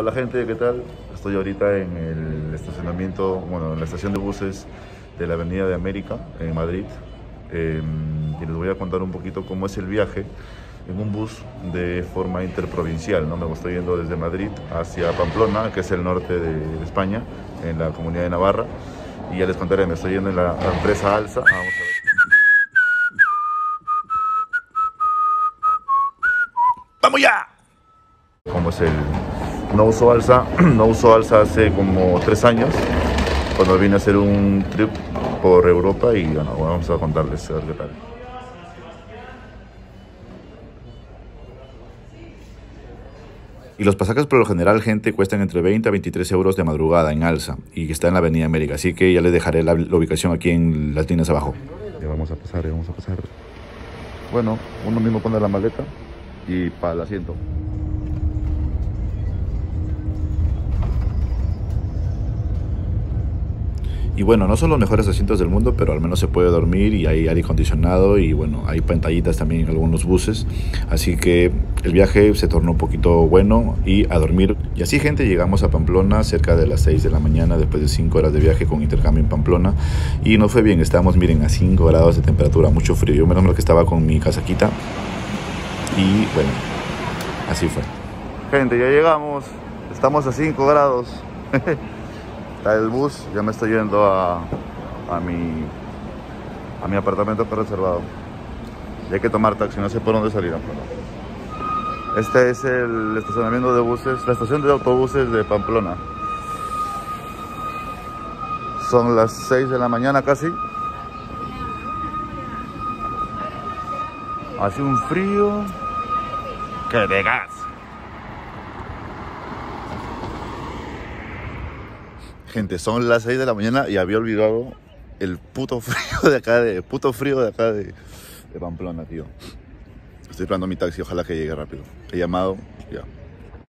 Hola gente, ¿qué tal? Estoy ahorita en el estacionamiento, bueno, en la estación de buses de la Avenida de América, en Madrid. Eh, y les voy a contar un poquito cómo es el viaje en un bus de forma interprovincial. ¿no? Me estoy yendo desde Madrid hacia Pamplona, que es el norte de España, en la comunidad de Navarra. Y ya les contaré, me estoy yendo en la empresa Alsa. Vamos a ver. ¡Vamos ya! ¿Cómo es el...? No uso alza, no uso alza hace como tres años, cuando vine a hacer un trip por Europa y bueno, vamos a contarles a ver qué tal. Y los pasajes por lo general, gente, cuestan entre 20 a 23 euros de madrugada en alza y que está en la Avenida América. Así que ya les dejaré la, la ubicación aquí en las líneas abajo. Ya vamos a pasar, ya vamos a pasar. Bueno, uno mismo pone la maleta y para el asiento. Y bueno, no son los mejores asientos del mundo, pero al menos se puede dormir y hay aire acondicionado y bueno, hay pantallitas también en algunos buses. Así que el viaje se tornó un poquito bueno y a dormir. Y así gente, llegamos a Pamplona cerca de las 6 de la mañana después de 5 horas de viaje con intercambio en Pamplona. Y nos fue bien, estábamos, miren, a 5 grados de temperatura, mucho frío. Yo menos mal que estaba con mi casaquita. Y bueno, así fue. Gente, ya llegamos, estamos a 5 grados. está el bus, ya me estoy yendo a, a, mi, a mi apartamento reservado. Y hay que tomar taxi, no sé por dónde salir. Este es el estacionamiento de buses, la estación de autobuses de Pamplona. Son las 6 de la mañana casi. Hace un frío que de gas. Gente, son las 6 de la mañana y había olvidado el puto frío de acá, de puto frío de acá de, de Pamplona, tío. Estoy esperando mi taxi, ojalá que llegue rápido. He llamado, ya.